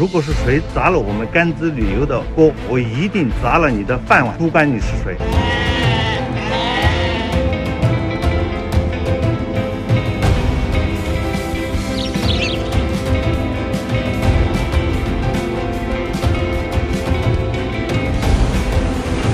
如果是谁砸了我们甘孜旅游的锅，我一定砸了你的饭碗，不管你是谁。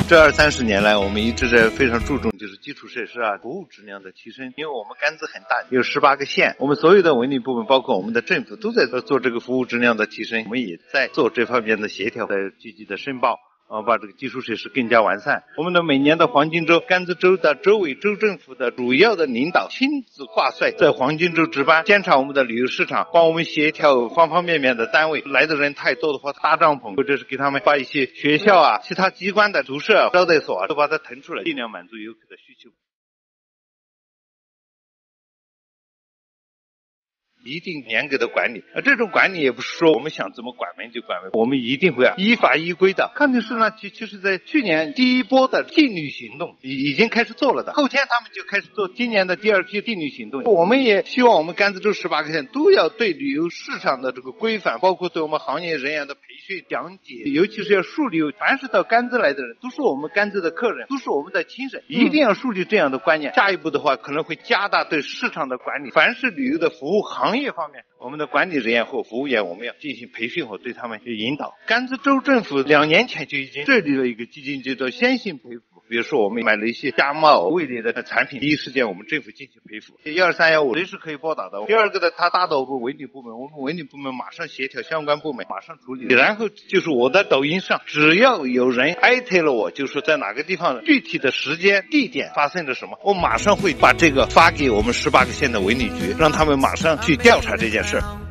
这二三十年来，我们一直在非常注重就是基础设施啊、服务质量的提升。因为我们甘孜很大，有十八个县，我们所有的文旅部门，包括我们的政府，都在做这个服务质量的提升。我们也在做这方面的协调，在积极的申报。啊，把这个基础设施更加完善。我们的每年的黄金周，甘孜州的州委、州政府的主要的领导亲自挂帅在黄金周值班，监察我们的旅游市场，帮我们协调方方面面的单位。来的人太多的话，搭帐篷，或者是给他们把一些学校啊、其他机关的宿舍、招待所，都把它腾出来，尽量满足游客的需求。一定严格的管理，而这种管理也不是说我们想怎么管门就管门，我们一定会啊依法依规的。康定市呢，其其实在去年第一波的禁律行动已已经开始做了的，后天他们就开始做今年的第二批禁律行动。我们也希望我们甘孜州十八个县都要对旅游市场的这个规范，包括对我们行业人员的培训讲解，尤其是要树立，凡是到甘孜来的人都是我们甘孜的客人，都是我们的亲人，一定要树立这样的观念。下一步的话，可能会加大对市场的管理，凡是旅游的服务行。业方面，我们的管理人员或服务员，我们要进行培训和对他们去引导。甘孜州政府两年前就已经设立了一个基金，叫做“先行赔付”。比如说，我们买了一些家贸、味蕾的产品，第一时间我们政府进行赔付，幺二三幺五随时可以拨打的。第二个呢，他打到我们文旅部门，我们文旅部门马上协调相关部门，马上处理。然后就是我的抖音上，只要有人艾特了我，就说在哪个地方，具体的时间、地点发生了什么，我马上会把这个发给我们十八个县的文旅局，让他们马上去调查这件事儿。